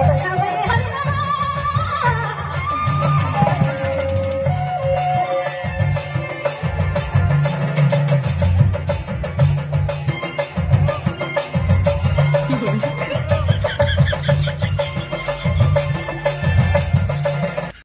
我穿灰